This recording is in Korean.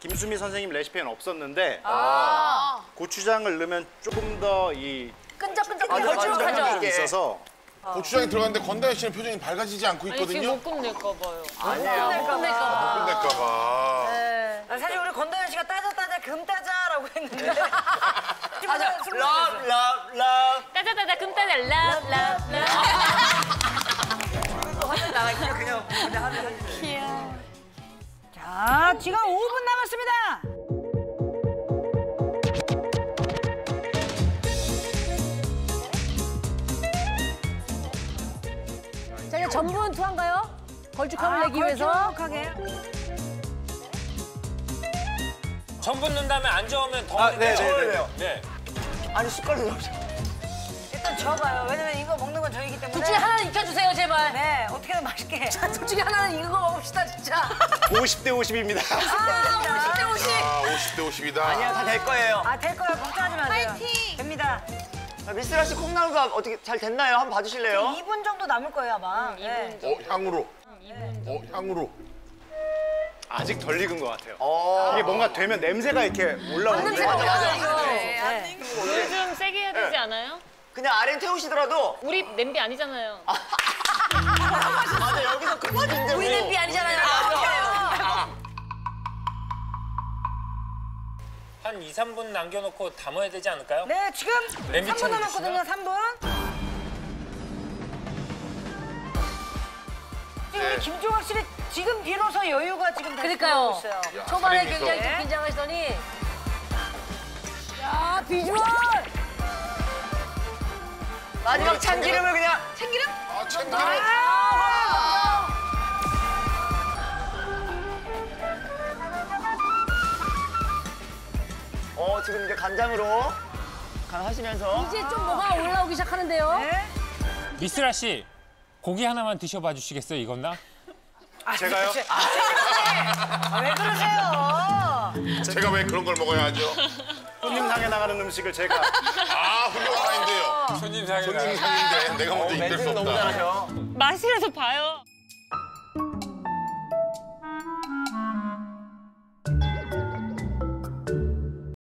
김수미 선생님 레시피에는 없었는데 아. 고추장을 넣으면 조금 더이 끈적끈적 아. 게 있어서 고추장이 들어갔는데 건다현 씨는 표정이 밝아지지 않고 아니 지금 있거든요. 못 끝낼까 봐요. 끝낼까 끝낼까봐. 아, 사실 우리 건다현 씨가 따자 따자 금 따자라고 했는데. 맞아. love, love, love. 따자 따자 금 따자 랍랍랍. 나갈게요, 그냥. 그냥 하면 하지. 자, 지금 5분 남았습니다. 자, 이제 전분 투한가요? 걸쭉함을 내기 위해서. 걸쭉하게. 전분 넣은 다음에 안 저으면 더 아, 네, 네, 네. 저어요. 네. 아니, 숟갈로 넣으셔. 일단 줘봐요. 왜냐면 이거 먹는 건 저희기 때문에. 둘 중에 하나는 익혀주세요, 제발. 네, 어떻게든 맛있게. 둘 중에 하나는 이거 먹읍시다, 진짜. 50대 50입니다. 아, 50대 50. 아, 50대 50이다. 아니야, 다 될 거예요. 아, 될 거예요. 걱정하지 마세요. 파이팅! 됩니다. 자, 미스라 씨 콩나물밥 어떻게 잘 됐나요? 한번 봐주실래요? 2분 정도 남을 거예요, 아마. 네. 어, 향으로. 어, 향으로. 아직 덜 익은 것 같아요. 어. 이게 뭔가 되면 냄새가 이렇게 올라오는데 냄새가 올라와요, 이거. 네. 불 좀 세게 해야 되지 않아요? 그냥 아래 태우시더라도. 우리 냄비 아니잖아요. 한 2, 3분 남겨놓고 담아야 되지 않을까요? 네, 지금 냄비 3분 천 남았거든요, 3분. 지금 우리 김종학 씨는 지금 비로소 여유가 지금 다시 그러니까요. 들어오고 있어요. 야, 초반에 굉장히. 좀 긴장하시더니. 야, 비주얼! 마지막 참기름을 그냥. 참기름? 아, 참기름. 지금 이제 간장으로 간 하시면서. 이제 좀 뭐가 올라오기 시작하는데요. 네. 미스라 씨, 고기 하나만 드셔봐 주시겠어요, 익었나? 제가요? 아, 왜 그러세요? 제가 왜 그런 걸 먹어야 하죠? 손님 상에 나가는 음식을 제가 아, 훌륭한 아인데요. 손님 상에 손님 상인데 내가 먼저 이끌 수 멘트는 너무 없다. 맛이라서 봐요.